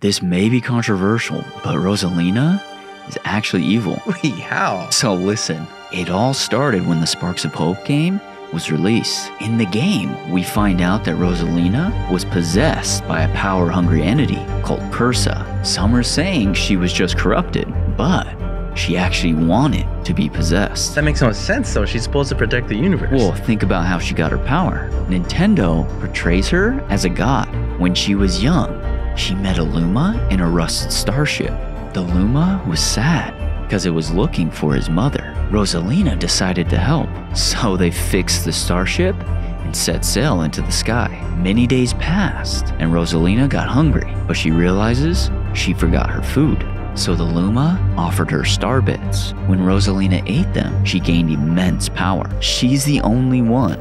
This may be controversial, but Rosalina is actually evil. Wait, how? So listen, it all started when the Sparks of Hope game was released. In the game, we find out that Rosalina was possessed by a power hungry entity called Cursa. Some are saying she was just corrupted, but she actually wanted to be possessed. That makes no sense, though. She's supposed to protect the universe. Well, think about how she got her power. Nintendo portrays her as a god. When she was young, she met a Luma in a rusted starship. The Luma was sad because it was looking for his mother. Rosalina decided to help, so they fixed the starship and set sail into the sky. Many days passed, and Rosalina got hungry, but she realizes she forgot her food. So the Luma offered her star bits. When Rosalina ate them, she gained immense power. She's the only one